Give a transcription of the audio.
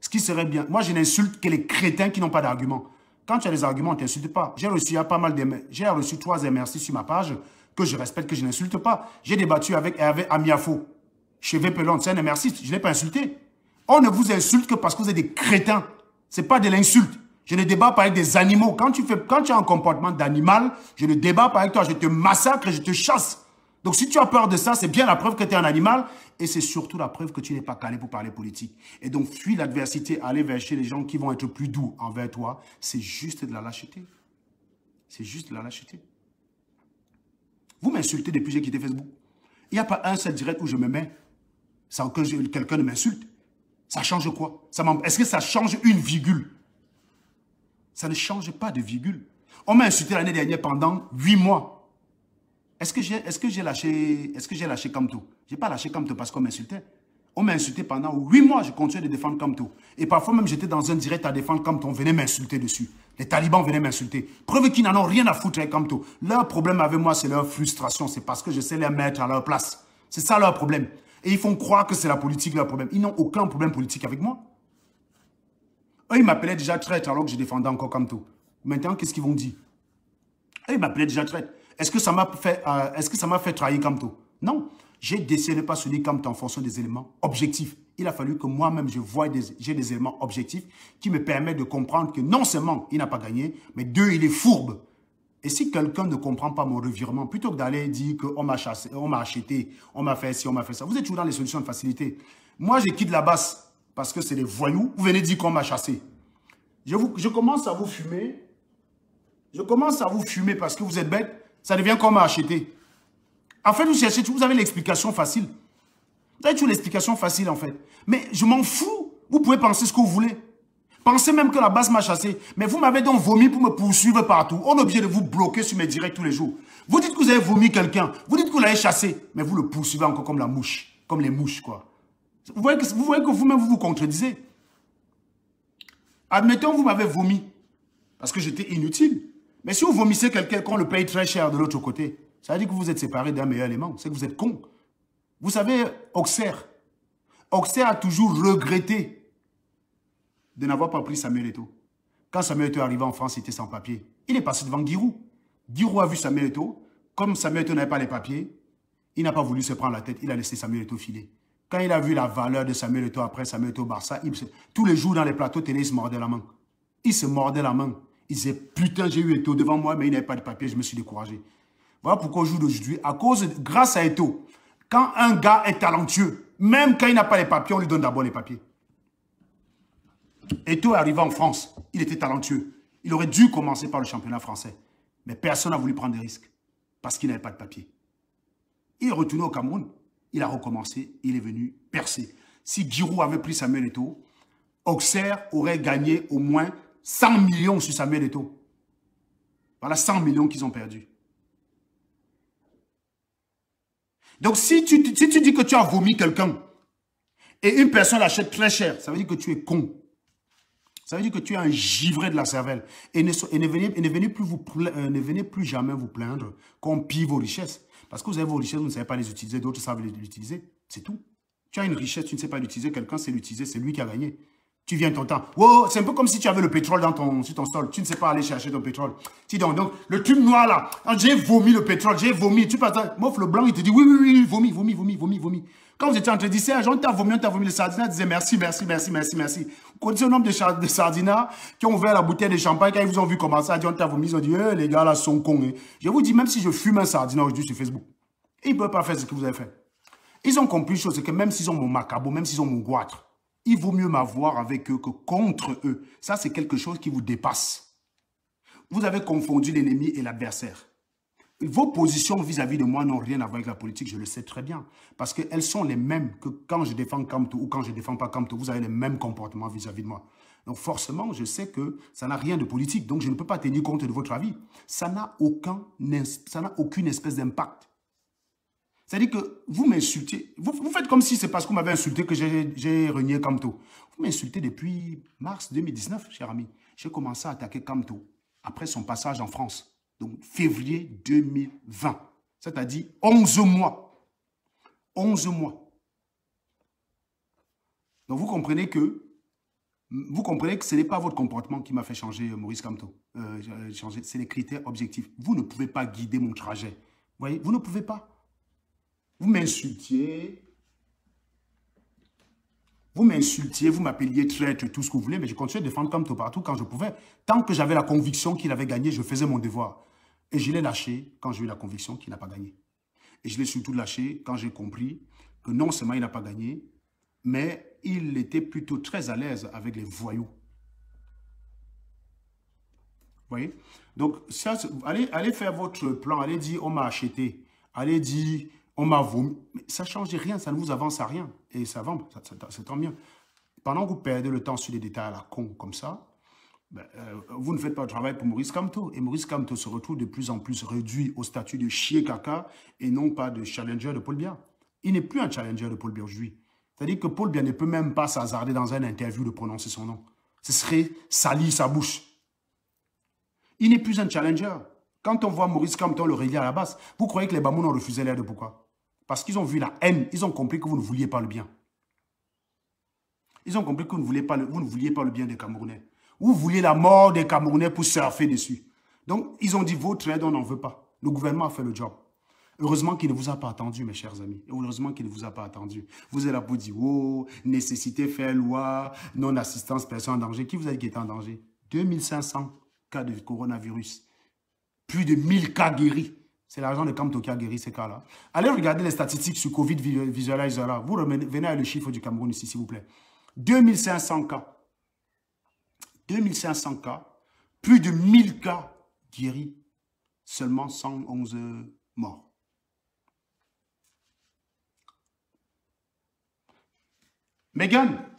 Ce qui serait bien. Moi, je n'insulte que les crétins qui n'ont pas d'arguments. Quand tu as des arguments, tu n'insultes pas. J'ai reçu pas mal. J'ai reçu trois merci sur ma page que je respecte, que je n'insulte pas. J'ai débattu avec Hervé Amiafo, chez Vepelon, c'est un merci, je ne l'ai pas insulté. On ne vous insulte que parce que vous êtes des crétins. Ce n'est pas de l'insulte. Je ne débat pas avec des animaux. Quand tu, fais, quand tu as un comportement d'animal, je ne débat pas avec toi. Je te massacre, je te chasse. Donc si tu as peur de ça, c'est bien la preuve que tu es un animal et c'est surtout la preuve que tu n'es pas calé pour parler politique. Et donc fuis l'adversité, aller vers chez les gens qui vont être plus doux envers toi, c'est juste de la lâcheté. C'est juste de la lâcheté. Vous m'insultez depuis que j'ai quitté Facebook. Il n'y a pas un seul direct où je me mets sans que quelqu'un ne m'insulte. Ça change quoi? Est-ce que ça change une virgule? Ça ne change pas de virgule. On m'a insulté l'année dernière pendant huit mois. Est-ce que j'ai lâché, est lâché Kamto? Je n'ai pas lâché Kamto parce qu'on m'insultait. On m'a insulté pendant huit mois, je continuais de défendre Kamto. Et parfois même, j'étais dans un direct à défendre Kamto, on venait m'insulter dessus. Les talibans venaient m'insulter. Preuve qu'ils n'en ont rien à foutre avec Kamto. Leur problème avec moi, c'est leur frustration. C'est parce que je sais les mettre à leur place. C'est ça leur problème. Et ils font croire que c'est la politique leur problème. Ils n'ont aucun problème politique avec moi. Eux, ils m'appelaient déjà traître alors que je défendais encore Kamto. Maintenant, qu'est-ce qu'ils vont dire? Eux, ils m'appelaient déjà traître. Est-ce que ça m'a fait, euh, est-ce que ça m'a fait trahir Kamto? Non. J'ai décidé de ne pas soutenir Kamto en fonction des éléments objectifs. Il a fallu que moi-même, je voie des, j'ai des éléments objectifs qui me permettent de comprendre que non seulement il n'a pas gagné, mais deux, il est fourbe. Et si quelqu'un ne comprend pas mon revirement, plutôt que d'aller dire qu'on m'a chassé, on m'a acheté, on m'a fait ci, on m'a fait ça, vous êtes toujours dans les solutions de facilité. Moi, je quitte la basse parce que c'est des voyous. Vous venez dire qu'on m'a chassé. Je, je commence à vous fumer. Je commence à vous fumer parce que vous êtes bête. Ça devient qu'on m'a acheté. En fait, vous cherchez, vous avez l'explication facile. Vous avez toujours l'explication facile, en fait. Mais je m'en fous. Vous pouvez penser ce que vous voulez. Pensez même que la base m'a chassé. Mais vous m'avez donc vomi pour me poursuivre partout. On est obligé de vous bloquer sur mes directs tous les jours. Vous dites que vous avez vomi quelqu'un. Vous dites que vous l'avez chassé. Mais vous le poursuivez encore comme la mouche. Comme les mouches, quoi. Vous voyez que vous-même, vous vous contredisez. Admettons, vous m'avez vomi. Parce que j'étais inutile. Mais si vous vomissez quelqu'un qu'on le paye très cher de l'autre côté, ça veut dire que vous êtes séparé d'un meilleur élément. C'est que vous êtes con. Vous savez, Auxerre, Auxerre a toujours regretté de n'avoir pas pris Samuel Eto'o. Quand Samuel Eto'o est en France, il était sans papier. Il est passé devant Giroud. Giroud a vu Samuel. Comme Samuel Eto'o n'avait pas les papiers, il n'a pas voulu se prendre la tête. Il a laissé Samuel Eto'o filer. Quand il a vu la valeur de Samuel Eto'o après Samuel Eto'o Barça, tous les jours dans les plateaux télé, il se mordait la main. Il se mordait la main. Il disait, putain, j'ai eu Eto'o devant moi, mais il n'avait pas de papier, je me suis découragé. Voilà pourquoi au jour d'aujourd'hui, à cause, grâce à Eto'o, quand un gars est talentueux, même quand il n'a pas les papiers, on lui donne d'abord les papiers. Eto'o est arrivé en France, il était talentueux. Il aurait dû commencer par le championnat français. Mais personne n'a voulu prendre des risques parce qu'il n'avait pas de papier. Il est retourné au Cameroun, il a recommencé, il est venu percer. Si Giroud avait pris Samuel Eto'o, Auxerre aurait gagné au moins 100 millions sur Samuel Eto'o. Voilà 100 millions qu'ils ont perdus. Donc, si tu, si dis que tu as vomi quelqu'un et une personne l'achète très cher, ça veut dire que tu es con. Ça veut dire que tu es un givré de la cervelle. Et ne, venez, plus euh, ne venez plus jamais vous plaindre qu'on pille vos richesses. Parce que vous avez vos richesses, vous ne savez pas les utiliser, d'autres savent les utiliser. C'est tout. Tu as une richesse, tu ne sais pas l'utiliser, quelqu'un sait l'utiliser, c'est lui qui a gagné. Tu viens ton temps. Wow, c'est un peu comme si tu avais le pétrole dans ton, sur ton sol. Tu ne sais pas aller chercher ton pétrole. Tu donc, le tube noir là, j'ai vomi le pétrole, j'ai vomi. Tu passes, mof le blanc, il te dit oui, oui, oui, vomi, vomi, vomi, vomi, vomi. Quand vous étiez en de dire, c'est on t'a vomi, on t'a vomi le sardinat, disait merci, merci, merci, merci, merci. Vous connaissez le nombre de, de sardinats qui ont ouvert la bouteille de champagne, quand ils vous ont vu commencer à dire on t'a vomi, ils ont dit, eh, les gars là sont cons. Hein. Je vous dis, même si je fume un sardinat aujourd'hui sur Facebook, ils ne peuvent pas faire ce que vous avez fait. Ils ont compris une chose, c'est que même s'ils ont mon macabo, même s'ils ont mon goitre, il vaut mieux m'avoir avec eux que contre eux. Ça, c'est quelque chose qui vous dépasse. Vous avez confondu l'ennemi et l'adversaire. Vos positions vis-à-vis de moi n'ont rien à voir avec la politique, je le sais très bien. Parce qu'elles sont les mêmes que quand je défends Kamto ou quand je ne défends pas Kamto, vous avez les mêmes comportements vis-à-vis de moi. Donc forcément, je sais que ça n'a rien de politique, donc je ne peux pas tenir compte de votre avis. Ça n'a aucun, aucune espèce d'impact. C'est-à-dire que vous m'insultez. Vous, faites comme si c'est parce que vous m'avez insulté que j'ai renié Kamto. Vous m'insultez depuis mars 2019, cher ami. J'ai commencé à attaquer Kamto après son passage en France. Donc, février 2020. C'est-à-dire 11 mois. 11 mois. Donc vous comprenez que vous comprenez que ce n'est pas votre comportement qui m'a fait changer euh, Maurice Camto. Euh, c'est les critères objectifs. Vous ne pouvez pas guider mon trajet. Vous voyez, vous ne pouvez pas. Vous m'insultiez. Vous m'insultiez, vous m'appeliez traître, tout ce que vous voulez, mais je continuais de défendre Camto partout quand je pouvais. Tant que j'avais la conviction qu'il avait gagné, je faisais mon devoir. Et je l'ai lâché quand j'ai eu la conviction qu'il n'a pas gagné. Et je l'ai surtout lâché quand j'ai compris que non seulement il n'a pas gagné, mais il était plutôt très à l'aise avec les voyous. Vous voyez? Donc, allez, allez faire votre plan, allez dire on m'a acheté, allez dire on m'a vomi. Mais ça ne change rien, ça ne vous avance à rien. Et ça va, c'est tant bien. Pendant que vous perdez le temps sur des détails à la con comme ça, ben, euh, vous ne faites pas le travail pour Maurice Kamto. Et Maurice Kamto se retrouve de plus en plus réduit au statut de chier caca et non pas de challenger de Paul Biya. Il n'est plus un challenger de Paul Biya aujourd'hui. C'est-à-dire que Paul Biya ne peut même pas s'hasarder dans un interview de prononcer son nom. Ce serait salir sa bouche. Il n'est plus un challenger. Quand on voit Maurice Kamto le relier à la base, vous croyez que les Bamoun ont refusé l'air de pourquoi? Parce qu'ils ont vu la haine, ils ont compris que vous ne vouliez pas le bien. Ils ont compris que vous ne vouliez pas le, vous ne vouliez pas le bien des Camerounais. Vous vouliez la mort des Camerounais pour surfer dessus. Donc, ils ont dit, votre aide, on n'en veut pas. Le gouvernement a fait le job. Heureusement qu'il ne vous a pas attendu, mes chers amis. Heureusement qu'il ne vous a pas attendu. Vous êtes là pour dire, oh, nécessité, faire loi, non-assistance, personne en danger. Qui vous a dit qu'il était en danger? 2500 cas de coronavirus. Plus de 1000 cas guéris. C'est l'argent de Kamto qui a guéri ces cas-là. Allez regarder les statistiques sur Covid Visualizer. Vous venez avec le chiffre du Cameroun ici, s'il vous plaît. 2500 cas. 2500 cas. Plus de 1000 cas guéris. Seulement 111 morts. Megan